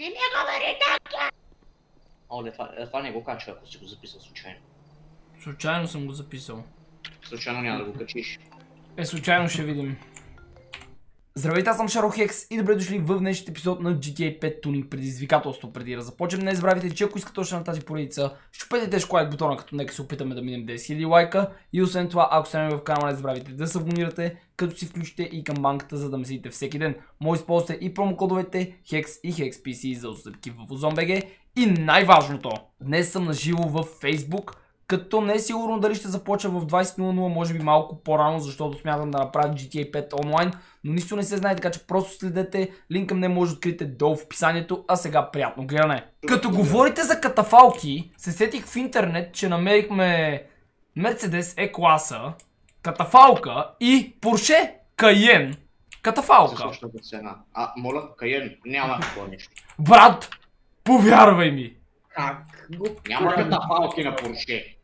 Не ми говори така! Оле, това, е, това не го качва, ако си го записал случайно. Случайно съм го записал. Случайно няма да го качиш. Е, случайно ще видим. Здравейте, аз съм Шаро Хекс и добре дошли в днешният епизод на GTA 5 Tuning предизвикателство. Преди да започнем, не забравяйте, че ако искате още на тази поредица, щупете тежко лайк бутона, като нека се опитаме да минем 10 000 лайка. И освен това, ако сте в канала, не забравяйте да се абонирате, като си включите и камбанката, за да ме следите всеки ден. Може използвате и промокодовете HEX и HEXPC за отстъпки в OzonBG. И най-важното, днес съм на живо в Facebook, като не е сигурно дали ще започна в 20.00, може би малко по-рано, защото смятам да направя GTA 5 онлайн, но нищо не се знае, така че просто следете, линка не може да открите долу в описанието, а сега приятно гледане. Като говорите за катафалки, се сетих в интернет, че намерихме Mercedes E-класа, катафалка и Porsche Cayenne. Катафалка. А, моля, Каен, няма такова нещо. Брат, повярвай ми. Как Няма катафалки на Порше.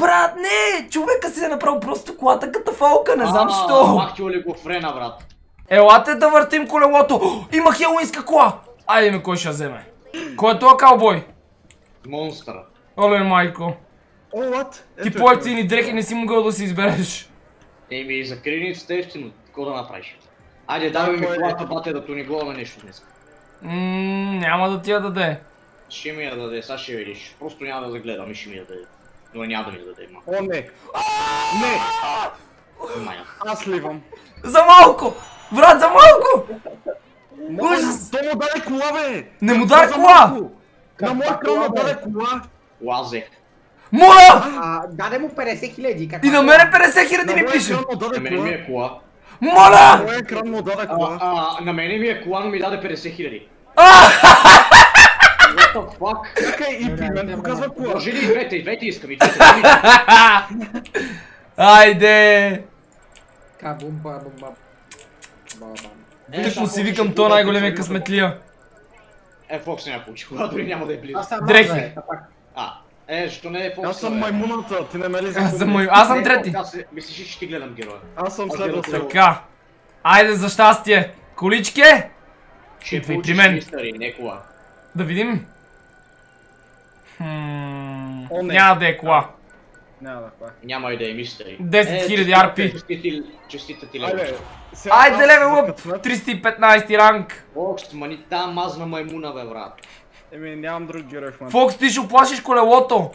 Брат, не! Човека си е направил просто колата катафалка, не знам защо. Махтил ли го френа, брат? Елате да въртим колелото! Има хелуинска кола! Айде ми кой ще вземе. Кой е това каубой? Монстър. Оле, майко. О, what? Ти Ето, по ето. ефтини дрехи не си могъл да си избереш. Еми, за криницата е ефтино. Какво да направиш? Айде, давай ми е? колата, бате, да тонигуваме нещо днес. Ммм, няма да ти я даде. Ще ми я даде, сега ще видиш. Просто няма да загледам и ще ми я даде. Но няма да ми даде, ма. О, не. Не, аз ливам. За малко! Брат, за малко! Ужас! То му даде кола, бе! Не му за кола! На мой кръв му даде кола. Лазех. Моля! Даде му 50 хиляди. И на мене 50 На хиляди ми моя пише! На даде мене ми е кола. На Моля! моя екран му даде кола. на мене ми е кола, но ми даде 50 хиляди. The fuck? Чакай, и при мен показва кола. Може ли и двете, и двете искам, и двете. Айде! Кабум, бабум, баб. Бабам. Е, Тъкмо си викам то най-големия късметлия. Е, Фокс не я получи кола, дори няма да е близо. Аз съм Дрехи. е. А, е, защо не е Фокс? Аз съм маймуната, ти не ме ли Аз съм мой... Аз съм Не, трети. Мислиш, че ще ти гледам героя. Аз съм следващия. Така. Айде за щастие. Количке! Ще получиш при мен. мистери, не кола. Да видим. Хм... О. Няма да е кола. Няма да хвая. Няма и да е мистери. 10 000 честита- RP. Честита ти лева. Айде. левел up! късмет- 315 ранг. Фокс, мани та мазна маймуна, бе, брат. Еми, нямам друг герой в момента. Фокс, ти ще оплашиш колелото.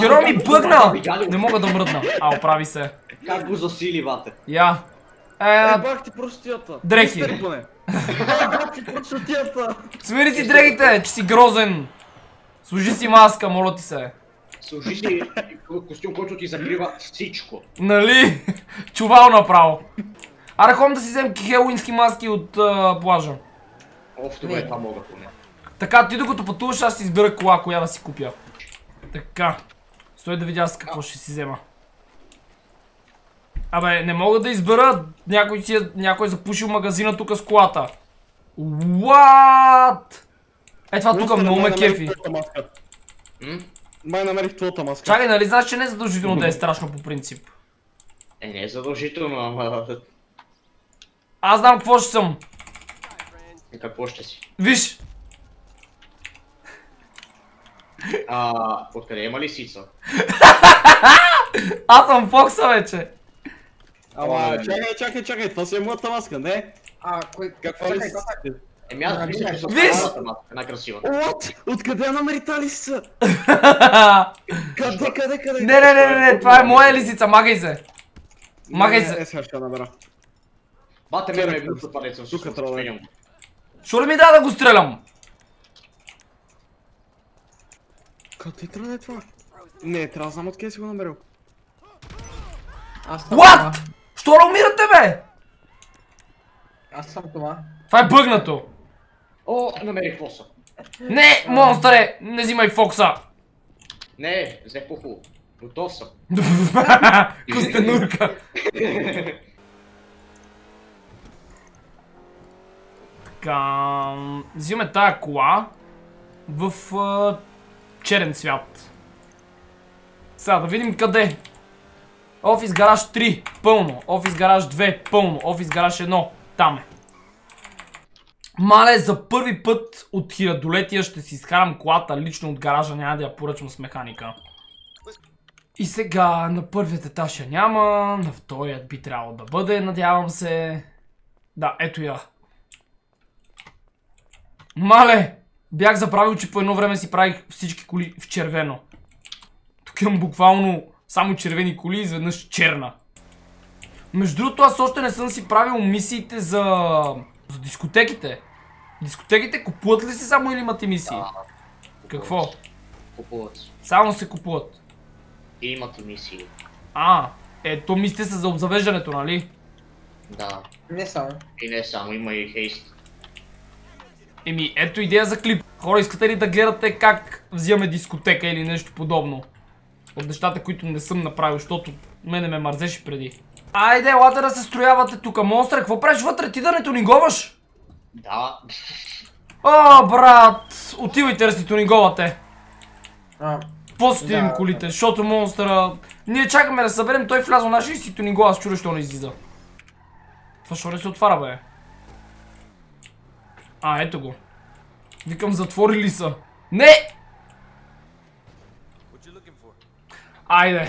Герой ми бъгна! Не мога да мръдна. А, оправи се. Как го засили, бате? Я. Е, Е, бах ти простията. Дрехи. Мистери поне. Е, бах ти простията. смири си дрегите, че си грозен. Служи си маска, моля ти се. Служи си костюм, който ти закрива всичко. Нали? Чувал направо. Аре, ходим да си вземем хелуински маски от а, плажа. Оф, добре, това мога поне. Така, ти докато пътуваш, аз ще избера кола, коя да си купя. Така. Стой да видя с какво ще си взема. Абе, не мога да избера. Някой, си е, някой е запушил магазина тук с колата. What? Е, това тук много ме кефи. Май намерих твоята маска. Чакай, нали знаеш, че не е задължително да е страшно по принцип. Е, не е задължително, ама... Аз знам какво ще съм. е, Какво ще си? Виж, А, откъде има лисица? аз съм Фокса вече. Ама, О, чакай, чакай, чакай, това си е моята маска, не? А, кой... Какво чакай, ли си? чакай. Еми аз мисля, че съм Виж! самата маска, една красива. What? Откъде я намери тази лисица? Къде, къде, къде? не, не, не, не, не, това е моя лисица, магай се. Магай Не, се. Е, сега ще набера. Бате ме ме е глупа палеца, Тук трябва да е. сменям. Що ли ми да да го стрелям? Къде трябва да е това? Не, трябва да знам откъде си го намерил. Аз What? това. Що не умирате, бе? Аз съм това. Това е бъгнато. О, намерих фоса. Не, монстъре, не взимай Фокса. Не, взех по хубаво. Готов съм. Костенурка. Така, взимаме тая кола в а, черен цвят. Сега да видим къде. Офис гараж 3, пълно. Офис гараж 2, пълно. Офис гараж 1, там е. Мале, за първи път от хилядолетия ще си изкарам колата лично от гаража, няма да я поръчам с механика. И сега на първият етаж я няма, на вторият би трябвало да бъде, надявам се. Да, ето я. Мале! Бях забравил, че по едно време си правих всички коли в червено. Тук имам буквално само червени коли изведнъж черна. Между другото, аз още не съм си правил мисиите за, за дискотеките. Дискотеките купуват ли се само или имат емисии? Да. Какво? Купуват. Само се купуват. И имат емисии. А, ето мислите се за обзавеждането, нали? Да. Не само. И не само, има и хейст. Еми, ето идея за клип. Хора, искате ли да гледате как взимаме дискотека или нещо подобно? От нещата, които не съм направил, защото мене ме мързеше преди. Айде, елате да се строявате тука, монстър. Какво правиш вътре? Ти да не туниговаш? Да. О, брат! Отивайте да си туниговате. А, После Да, им да. колите, защото монстъра... Ние чакаме да съберем, той влязъл наши и си тунигова, аз чудо, що не излиза. Това що не се отваря, бе? А, ето го. Викам, затворили са. Не! Айде.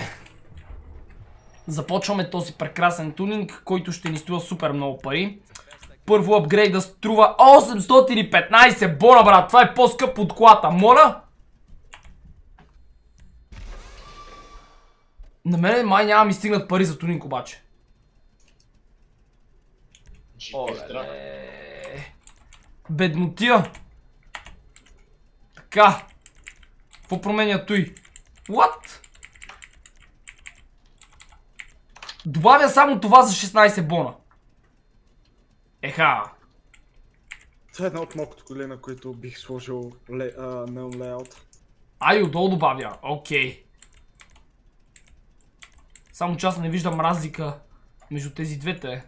Започваме този прекрасен тунинг, който ще ни струва супер много пари. Първо апгрейда струва 815 бона, брат. Това е по-скъп от колата. Моля? На мене май няма ми стигнат пари за тунинг обаче. Оле. Беднотия. Така. Какво променя той? What? Добавя само това за 16 бона. Еха. Това е една от малкото коли, на които бих сложил neon layout. Ай, отдолу добавя. Окей. Само че аз не виждам разлика между тези двете.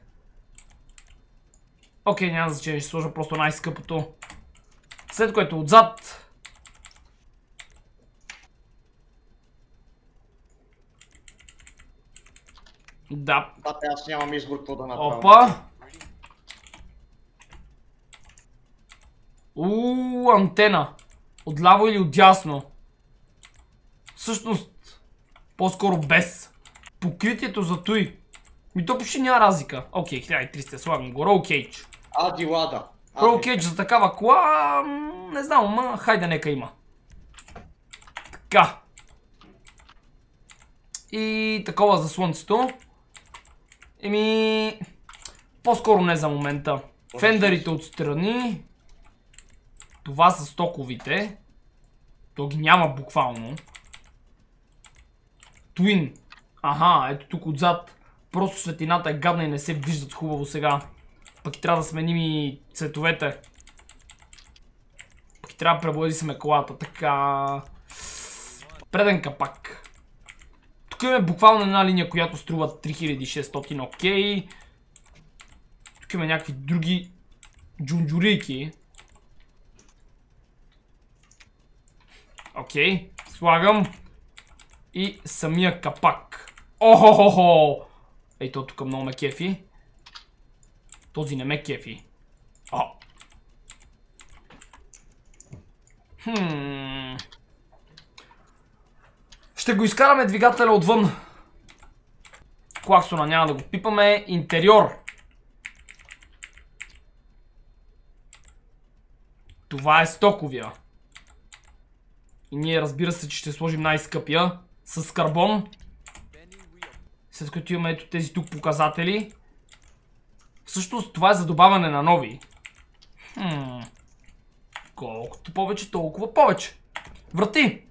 Окей, няма значение, ще сложа просто най-скъпото. След което отзад. Да, Бате, аз нямам избор какво да направя. Опа! Ууу, антена. Отляво или отдясно? Всъщност, по-скоро без. Покритието за той. Ми то почти няма разлика. Окей, 1300, слагам го. Roll Cage. Ади лада. Roll Cage за такава кола, не знам, ма хайде нека има. Така. И такова за слънцето. Еми, по-скоро не за момента. Фендерите отстрани. Това са стоковите. То ги няма буквално. Twin. Аха, ето тук отзад. Просто светлината е гадна и не се виждат хубаво сега. Пък и трябва да сменим и цветовете. Пък и трябва да пребладисаме колата. Така... Преден капак. Тук имаме буквално една линия, която струва 3600, окей. Тук има някакви други джунджурийки. Окей, слагам. И самия капак. Охо-хо-хо! Ей, то тук много ме кефи. Този не ме кефи. А. Хм. Ще го изкараме двигателя отвън. Клаксона няма да го пипаме. Интериор. Това е стоковия. И ние разбира се, че ще сложим най-скъпия. С карбон. След като имаме ето тези тук показатели. Всъщност това е за добавяне на нови. Хм. Колкото повече, толкова повече. Врати!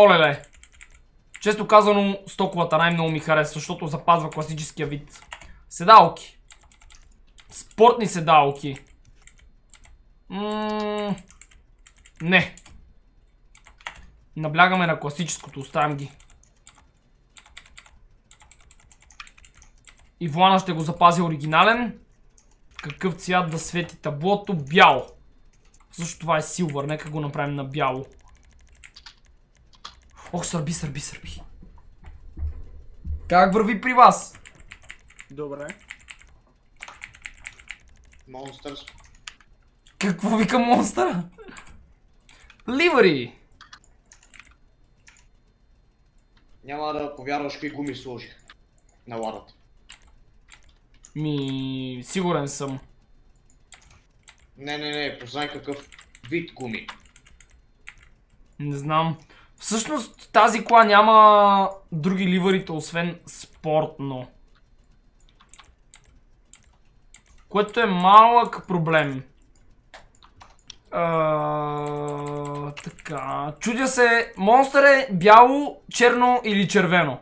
Олеле! Често казано, стоковата най-много ми харесва, защото запазва класическия вид. Седалки. Спортни седалки. Не. Наблягаме на класическото, оставям ги. И влана ще го запази оригинален. Какъв цвят да свети таблото? Бяло. Също това е силвър, нека го направим на бяло. Ох, сърби, сърби, сърби. Как върви при вас? Добре. Монстърс. Какво вика монстъра? Ливари! Няма да повярваш какви гуми сложих. На ладата. Ми, сигурен съм. Не, не, не, познай какъв вид гуми. Не знам. Всъщност тази кола няма други ливарите, освен спортно. Което е малък проблем. А, така. Чудя се, монстър е бяло, черно или червено?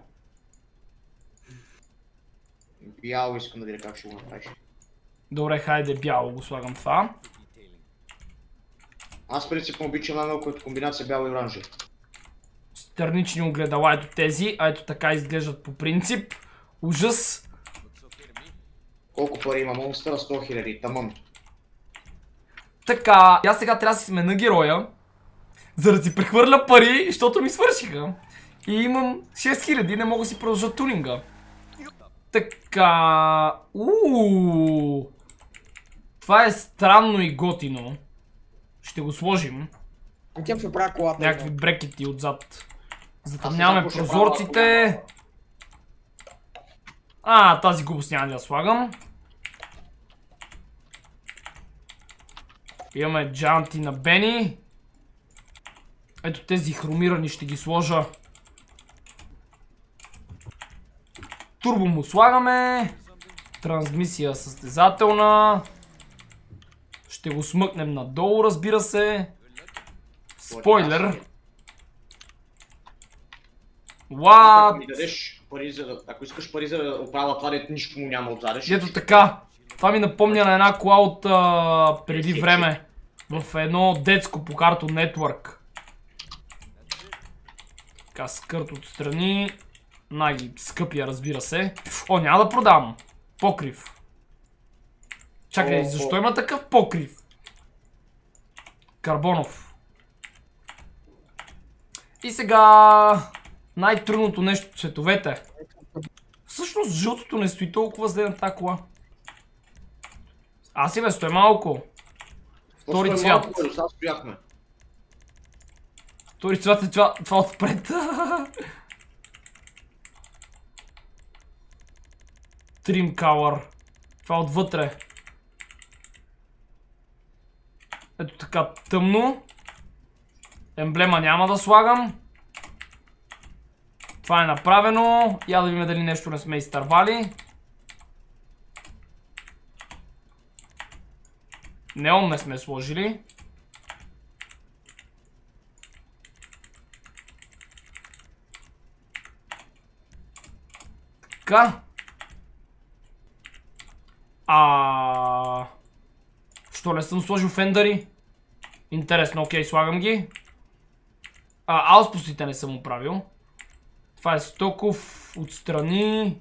Бяло искам да видя как ще го направиш. Добре, хайде бяло го слагам това. Аз принципно обичам най-много като комбинация бяло и оранжево. Странични огледала, ето тези, а ето така изглеждат по принцип. Ужас. Колко пари има монстъра? 100 000, тамън. Така, аз сега трябва да си смена героя, за да си прехвърля пари, защото ми свършиха. И имам 6000, не мога да си продължа тунинга. Така, ууу. Това е странно и готино. Ще го сложим. Отивам ще правя колата. Някакви брекети отзад. Затъмняваме прозорците. А, тази глупост няма да я слагам. Имаме джанти на Бени. Ето тези хромирани ще ги сложа. Турбо му слагаме. Трансмисия състезателна. Ще го смъкнем надолу, разбира се. Спойлер. Ако What? ми дадеш пари за. Ако искаш пари за да оправя това, дето нищо му няма отзаде, ще Ето така. Това ми напомня на една кола от а, преди време. В едно детско по карто Network. Така скърт отстрани. Най-скъпия, разбира се. О, няма да продавам. Покрив. Чакай, О, защо има такъв покрив? Карбонов. И сега... Най-трудното нещо цветовете. Всъщност жълтото не стои толкова зле на тази кола. Аз си бе, стой малко. Втори е цвят. Втори цвят е това, това отпред. Trim color. Това отвътре. Ето така тъмно. Емблема няма да слагам. Това е направено. Я да видим дали нещо не сме изтървали. Неон не сме сложили. Така. А... Що не съм сложил фендъри? Интересно, окей, слагам ги. А, ауспустите не съм оправил. Това е стоков отстрани.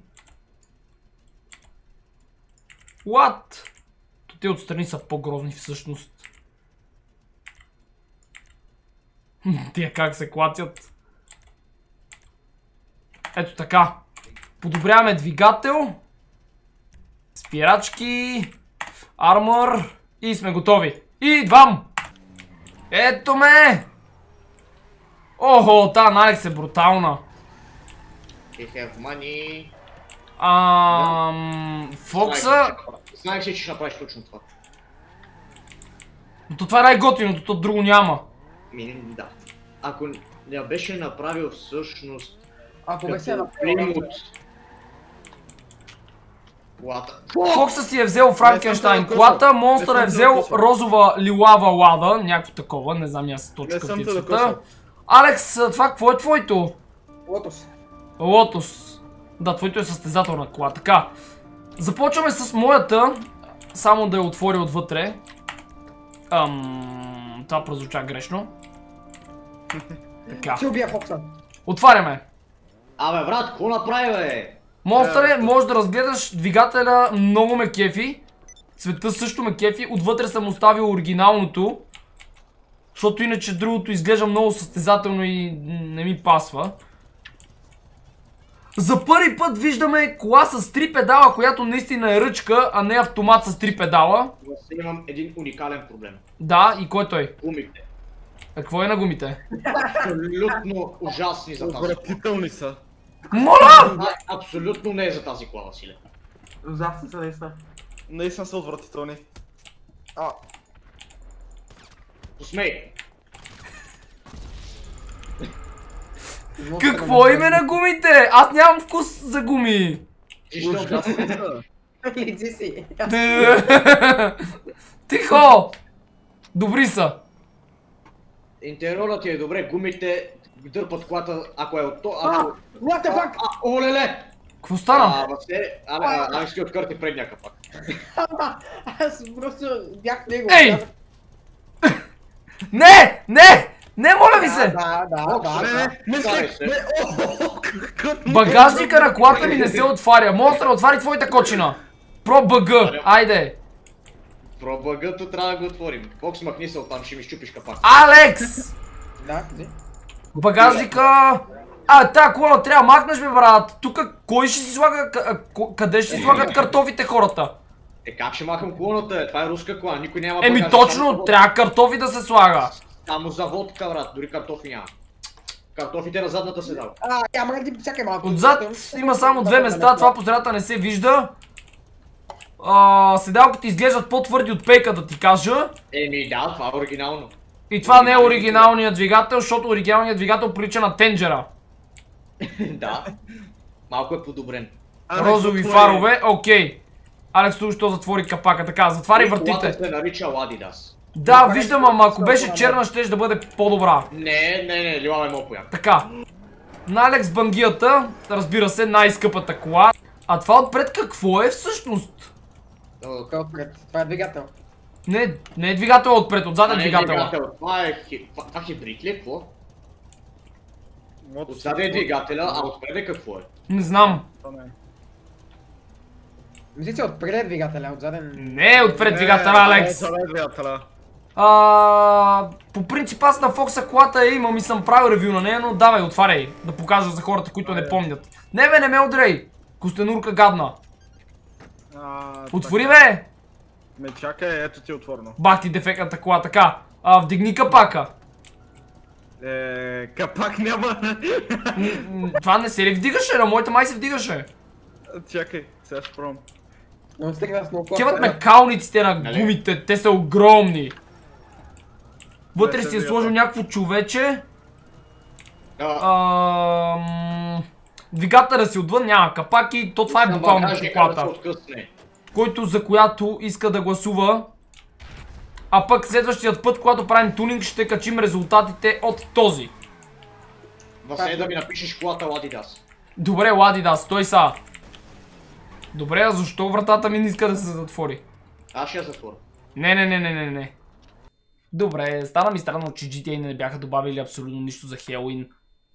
What? То те отстрани са по-грозни всъщност. Тия как се клатят. Ето така. Подобряваме двигател. Спирачки. Армор. И сме готови. И идвам! Ето ме! Охо, та Алекс е брутална. You have money. Ам... Фокса... Знаех си, че ще направиш точно това. Но то това е най-готиното, то друго няма. Ми, да. Ако не беше направил всъщност Ако бе се като направил. Колата. Фокса си е взел Франкенштайн колата, докъсал. Монстър Не е взел розова лилава лада, някакво такова, не знам аз какви те цвета. докъсал. Алекс, това какво е твоето? Лотос. Лотос. Да, твоето е състезателна кола. Така. Започваме с моята. Само да я отворя отвътре. Ам, това прозвуча грешно. Така. Ще убия Фокса. Отваряме. Абе, брат, какво направи, бе? Монстъре, можеш да разгледаш двигателя, много ме кефи. Цвета също ме кефи. Отвътре съм оставил оригиналното. Защото иначе другото изглежда много състезателно и не ми пасва. За първи път виждаме кола с три педала, която наистина е ръчка, а не автомат с три педала. Аз имам един уникален проблем. Да, и кой той? Гумите. А какво е на гумите? Абсолютно ужасни за тази. Отвратителни са. Моля! Абсолютно не е за тази кола, Василе. Ужасни са наистина. Наистина са отвратителни. А, Посмей. Какво име на гумите? Аз нямам вкус за гуми. Ще. Лиджи си. Тихо! Добри са. Интериорът ти е добре, гумите дърпат колата, ако е от то, ако... What the fuck? А, олеле! Какво стана? А, але, а, Алекс ти откърти предния капак. Аз просто бях него. Ей! Не! Не! Не, моля ви се! да, да, да, Не. Багажника на колата ми не се отваря. Монстра, отвари твоята кочина. Про БГ, айде. Пробъгъто трябва да го отворим. Бокс махни се оттам, ще ми щупиш капак. Алекс! Да. Багажника... А, та кола трябва да махнеш бе, брат. Тук кой ще си слага... Къде ще си слагат картофите хората? Е, как ще махам колоната? е? Това е руска кола, никой няма Еми точно, трябва картофи да се слага. Само за водка, брат, дори картофи няма. Картофите на задната седалка. А, ама ради чакай малко. Отзад има само две места, това по средата не се вижда. А, седалките изглеждат по-твърди от пейка, да ти кажа. Еми да, това е оригинално. И това не е оригиналният двигател, защото оригиналният двигател прилича на тенджера. да. Малко е подобрен. Розови фарове, окей. Алекс току-що затвори капака, така, затвари И колата вратите. се нарича Ладидас. Да, виждам, ама ако беше черна, ще да бъде по-добра. Не, не, не, лила е много пояк. Така. На Алекс Бангията, разбира се, най-скъпата кола. А това отпред какво е всъщност? Това е отпред. Това е двигател. Не, не е двигател отпред, отзад е не двигателя. Това е това- хибрид ли е? Какво? Отзад е двигателя, а отпред е какво е? Не знам. Не е. Че отпред е двигателя, отзаден. Не е отпред Не, двигателя, това е Алекс. отзад е двигателя. А, по принцип аз на Фокса колата я имам и съм правил ревю на нея, но давай, отваряй, да покажа за хората, които не помнят. Не бе, не ме удрей! Костенурка гадна. А, Отвори така. бе! Ме чакай, ето ти е отворено. Бах ти дефектната кола, така. А, вдигни капака. Е, капак няма. Това не се ли вдигаше? На моята май се вдигаше. Чакай, сега ще пробвам. Но стигна с много Кеват ме калниците на Нали? гумите, те са огромни. Вътре си е виждам. сложил някакво човече. Ам, Двигателя си отвън, няма капаки, то това е буквално колата. който за която иска да гласува. А пък следващият път, когато правим тунинг, ще качим резултатите от този. Васе да ми напишеш колата Ладидас. Добре, Лади, да, стой са. Добре, а защо вратата ми не иска да се затвори? Аз ще я затворя. Не, не, не, не, не, не. Добре, стана ми странно, че GTA не бяха добавили абсолютно нищо за Хелуин.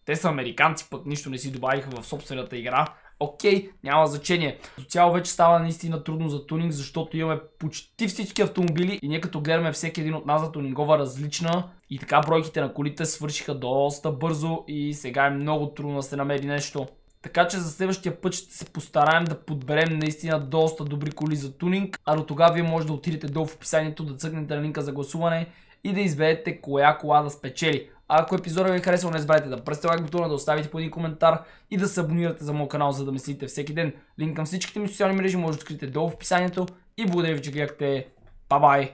Те са американци, пък нищо не си добавиха в собствената игра. Окей, няма значение. До цяло вече става наистина трудно за тунинг, защото имаме почти всички автомобили и ние като гледаме всеки един от нас да тунингова различна и така бройките на колите свършиха доста бързо и сега е много трудно да се намери нещо. Така че за следващия път ще се постараем да подберем наистина доста добри коли за тунинг, а до тогава вие може да отидете долу в описанието да цъкнете на линка за гласуване и да изберете коя кола да спечели. А ако епизода ви е харесал, не забравяйте да пръсте лайк бутона, да оставите по един коментар и да се абонирате за моят канал, за да ме следите всеки ден. Линк към всичките ми социални мрежи може да откриете долу в описанието и благодаря ви, че гледахте. Ба-бай!